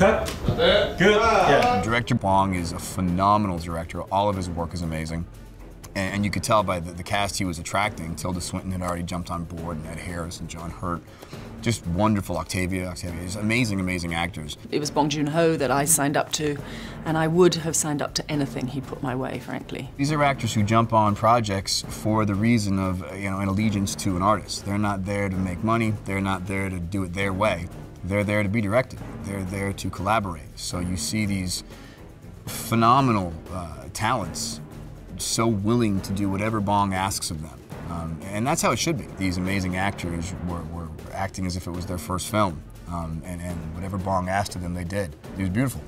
Cut. Good. Yeah. Director Bong is a phenomenal director. All of his work is amazing. And, and you could tell by the, the, cast he was attracting. Tilda Swinton had already jumped on board, and Ed Harris and John Hurt. Just wonderful. Octavia, Octavia. Just amazing, amazing actors. It was Bong Joon Ho that I signed up to, and I would have signed up to anything he put my way, frankly. These are actors who jump on projects for the reason of, you know, an allegiance to an artist. They're not there to make money. They're not there to do it their way. They're there to be directed. They're there to collaborate. So you see these phenomenal uh, talents so willing to do whatever Bong asks of them. Um, and that's how it should be. These amazing actors were, were acting as if it was their first film. Um, and, and whatever Bong asked of them, they did. It was beautiful.